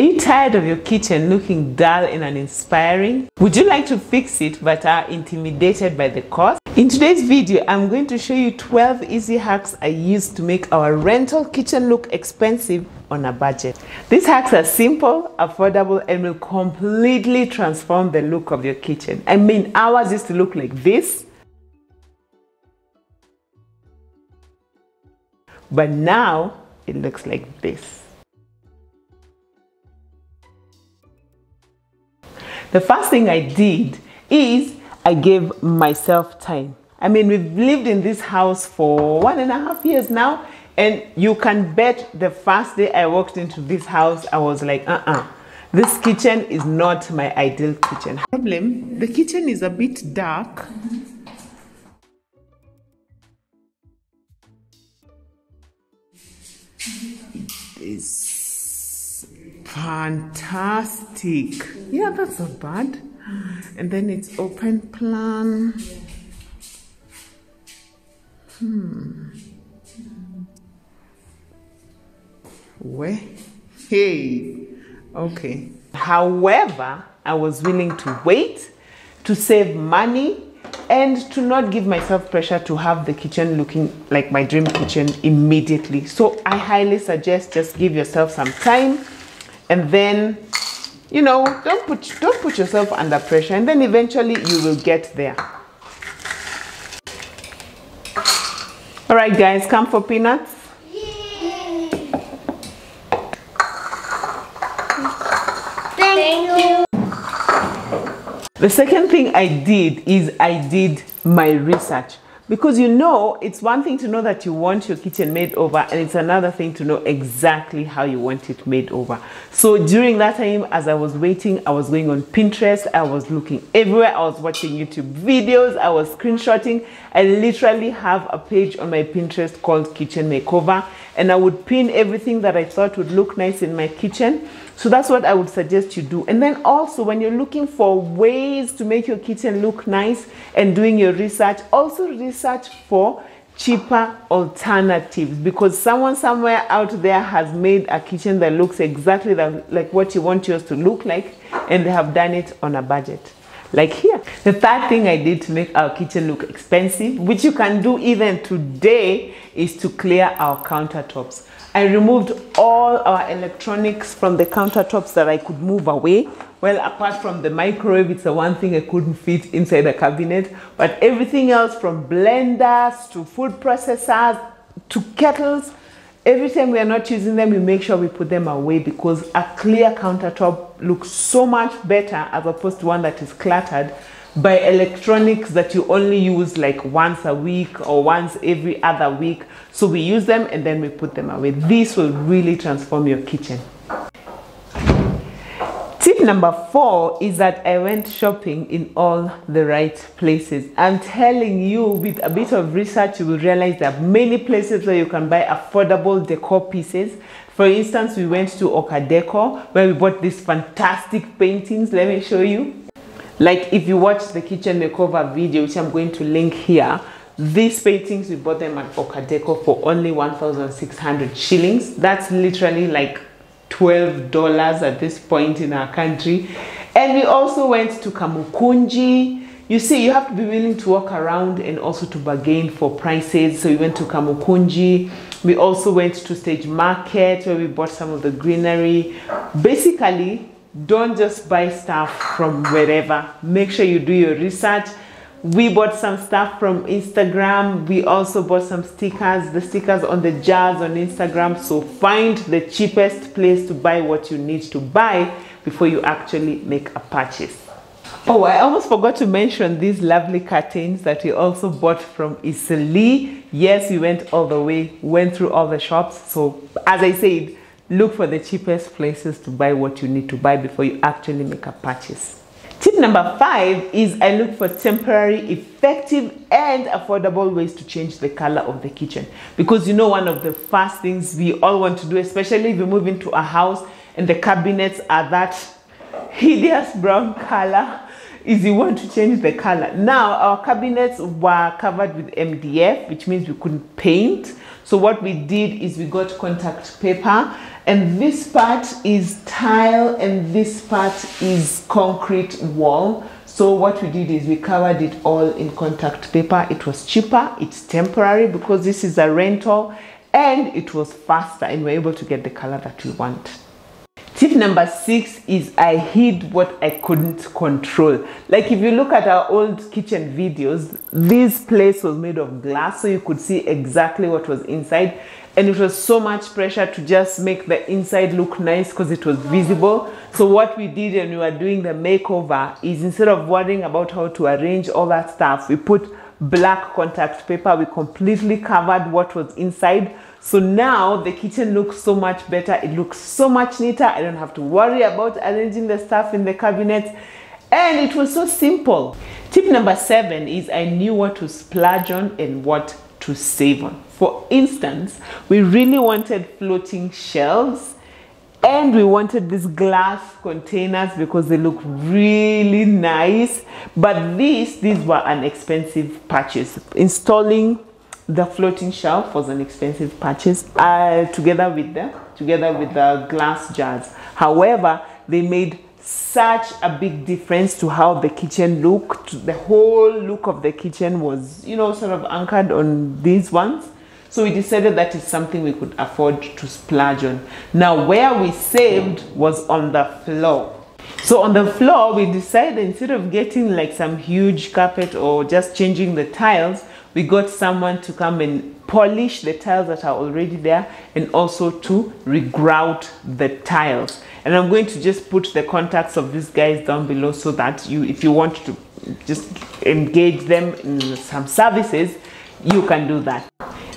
Are you tired of your kitchen looking dull and uninspiring? Would you like to fix it but are intimidated by the cost? In today's video, I'm going to show you 12 easy hacks I use to make our rental kitchen look expensive on a budget. These hacks are simple, affordable, and will completely transform the look of your kitchen. I mean, ours used to look like this, but now it looks like this. The first thing I did is I gave myself time. I mean, we've lived in this house for one and a half years now, and you can bet the first day I walked into this house, I was like, uh uh this kitchen is not my ideal kitchen. Problem the kitchen is a bit dark. This Fantastic. Yeah, that's not bad. And then it's open plan. Hmm. Where? Hey. Okay. However, I was willing to wait to save money and to not give myself pressure to have the kitchen looking like my dream kitchen immediately. So I highly suggest just give yourself some time and then you know don't put don't put yourself under pressure and then eventually you will get there. All right guys come for peanuts. Thank you. the second thing i did is i did my research because you know, it's one thing to know that you want your kitchen made over, and it's another thing to know exactly how you want it made over. So during that time, as I was waiting, I was going on Pinterest, I was looking everywhere, I was watching YouTube videos, I was screenshotting. I literally have a page on my Pinterest called Kitchen Makeover, and I would pin everything that I thought would look nice in my kitchen. So that's what I would suggest you do. And then also when you're looking for ways to make your kitchen look nice and doing your research, also research for cheaper alternatives because someone somewhere out there has made a kitchen that looks exactly like what you want yours to look like and they have done it on a budget like here. The third thing I did to make our kitchen look expensive, which you can do even today, is to clear our countertops. I removed all our electronics from the countertops that I could move away. Well, apart from the microwave, it's the one thing I couldn't fit inside the cabinet. But everything else from blenders to food processors to kettles, every time we are not using them, we make sure we put them away because a clear countertop looks so much better as opposed to one that is cluttered by electronics that you only use like once a week or once every other week. So we use them and then we put them away. This will really transform your kitchen. Number four is that I went shopping in all the right places. I'm telling you, with a bit of research, you will realize that many places where you can buy affordable decor pieces. For instance, we went to Okadeco where we bought these fantastic paintings. Let me show you. Like if you watch the kitchen makeover video, which I'm going to link here, these paintings, we bought them at Okadeco for only 1,600 shillings. That's literally like $12 at this point in our country. And we also went to Kamukunji. You see, you have to be willing to walk around and also to bargain for prices. So we went to Kamukunji. We also went to Stage Market where we bought some of the greenery. Basically, don't just buy stuff from wherever make sure you do your research we bought some stuff from instagram. We also bought some stickers. The stickers on the jars on instagram. So find the cheapest place to buy what you need to buy before you actually make a purchase. Oh i almost forgot to mention these lovely curtains that we also bought from Eastleigh yes we went all the way went through all the shops. So as i said look for the cheapest places to buy what you need to buy before you actually make a purchase. Tip number five is I look for temporary, effective, and affordable ways to change the color of the kitchen. Because you know, one of the first things we all want to do, especially if you move into a house and the cabinets are that hideous brown color, is you want to change the color. Now, our cabinets were covered with MDF, which means we couldn't paint. So what we did is we got contact paper and this part is tile and this part is concrete wall. So what we did is we covered it all in contact paper. It was cheaper, it's temporary because this is a rental and it was faster and we're able to get the color that we want. Tip number six is I hid what I couldn't control. Like if you look at our old kitchen videos, this place was made of glass so you could see exactly what was inside and it was so much pressure to just make the inside look nice because it was visible. So what we did when we were doing the makeover is instead of worrying about how to arrange all that stuff, we put black contact paper. We completely covered what was inside so now the kitchen looks so much better. It looks so much neater. I don't have to worry about arranging the stuff in the cabinet. And it was so simple. Tip number seven is I knew what to splurge on and what to save on. For instance, we really wanted floating shelves and we wanted these glass containers because they look really nice but these these were an expensive purchase installing the floating shelf was an expensive purchase uh, together with the together with the glass jars. However they made such a big difference to how the kitchen looked. The whole look of the kitchen was you know sort of anchored on these ones. So we decided that is something we could afford to splurge on. Now where we saved was on the floor. So on the floor we decided instead of getting like some huge carpet or just changing the tiles we got someone to come and polish the tiles that are already there and also to regrout the tiles. And i'm going to just put the contacts of these guys down below so that you if you want to just engage them in some services you can do that.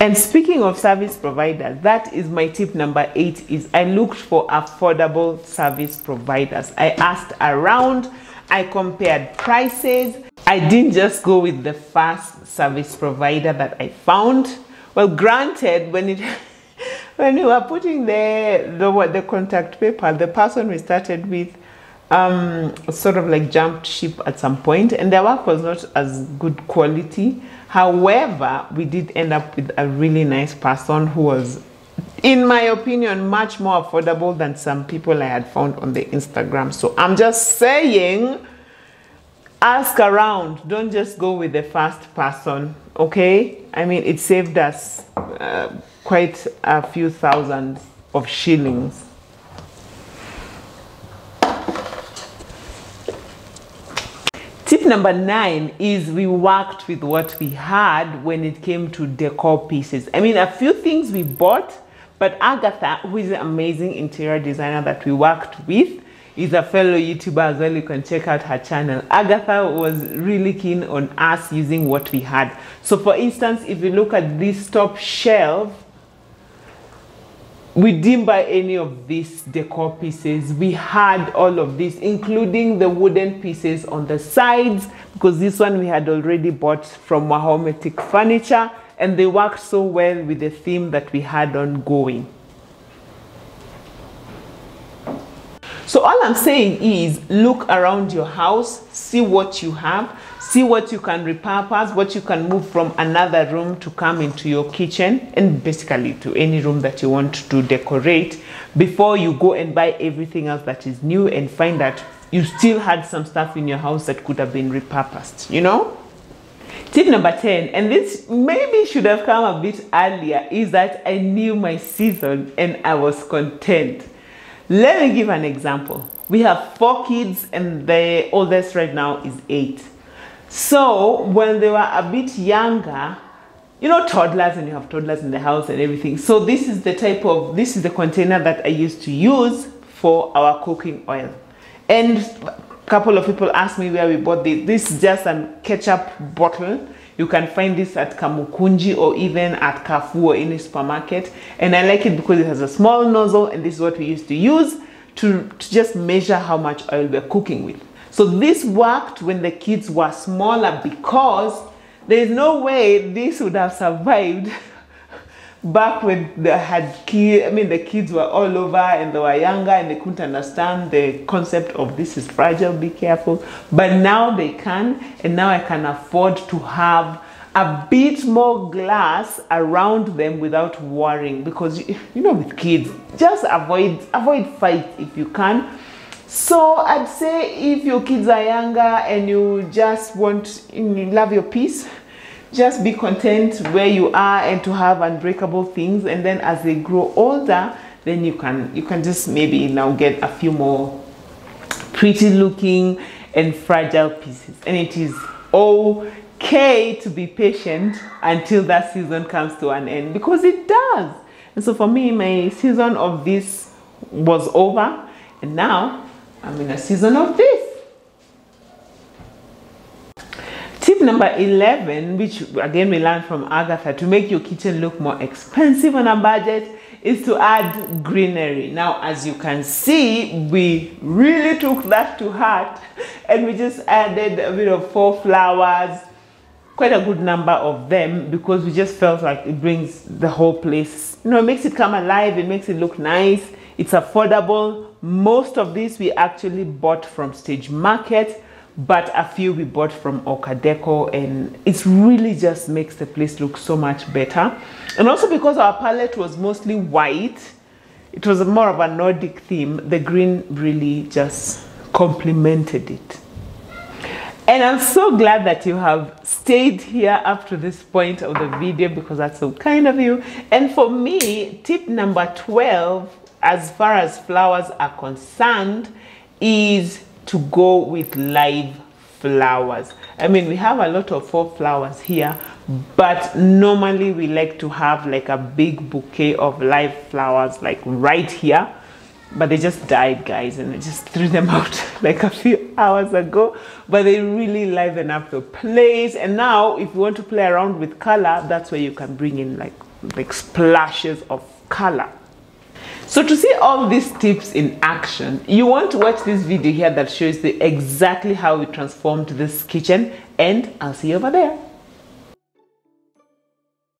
And speaking of service providers that is my tip number eight is i looked for affordable service providers. I asked around i compared prices I didn't just go with the first service provider that I found. Well, granted, when it when we were putting the the, the contact paper, the person we started with um, sort of like jumped ship at some point, and their work was not as good quality. However, we did end up with a really nice person who was, in my opinion, much more affordable than some people I had found on the Instagram. So I'm just saying ask around. Don't just go with the first person okay? I mean it saved us uh, quite a few thousands of shillings. Tip number nine is we worked with what we had when it came to decor pieces. I mean a few things we bought but agatha who is an amazing interior designer that we worked with is a fellow YouTuber as well. You can check out her channel. Agatha was really keen on us using what we had. So for instance, if you look at this top shelf, we didn't buy any of these decor pieces. We had all of this, including the wooden pieces on the sides, because this one we had already bought from Mahometic Furniture, and they worked so well with the theme that we had ongoing. So all I'm saying is look around your house, see what you have, see what you can repurpose, what you can move from another room to come into your kitchen and basically to any room that you want to decorate before you go and buy everything else that is new and find that you still had some stuff in your house that could have been repurposed, you know? Tip number 10, and this maybe should have come a bit earlier, is that I knew my season and I was content. Let me give an example. We have four kids and the oldest right now is eight. So when they were a bit younger, you know toddlers and you have toddlers in the house and everything. So this is the type of, this is the container that I used to use for our cooking oil. And a couple of people asked me where we bought this. This is just a ketchup bottle you can find this at Kamukunji or even at Carrefour or any supermarket. And I like it because it has a small nozzle and this is what we used to use to, to just measure how much oil we're cooking with. So this worked when the kids were smaller because there's no way this would have survived back when they had kids, I mean, the kids were all over and they were younger and they couldn't understand the concept of this is fragile, be careful. But now they can, and now I can afford to have a bit more glass around them without worrying because you, know with kids just avoid avoid fight if you can so i'd say if your kids are younger and you just want you love your peace just be content where you are and to have unbreakable things. And then as they grow older then you can you can just maybe now get a few more pretty looking and fragile pieces. And it is okay to be patient until that season comes to an end because it does. And so for me my season of this was over. And now i'm in a season of this Tip number 11, which again we learned from Agatha to make your kitchen look more expensive on a budget is to add greenery. Now, as you can see, we really took that to heart and we just added a bit of fall flowers, quite a good number of them because we just felt like it brings the whole place, you know, it makes it come alive, it makes it look nice, it's affordable. Most of this we actually bought from Stage Market but a few we bought from Okadeco and it really just makes the place look so much better. And also because our palette was mostly white, it was more of a Nordic theme, the green really just complemented it. And I'm so glad that you have stayed here up to this point of the video because that's so kind of you. And for me, tip number 12, as far as flowers are concerned, is to go with live flowers. I mean, we have a lot of fall flowers here, but normally we like to have like a big bouquet of live flowers like right here. But they just died, guys, and I just threw them out like a few hours ago. But they really liven up the place. And now, if you want to play around with color, that's where you can bring in like like splashes of color. So to see all these tips in action, you want to watch this video here that shows you exactly how we transformed this kitchen and I'll see you over there.